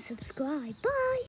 Subscribe. Bye.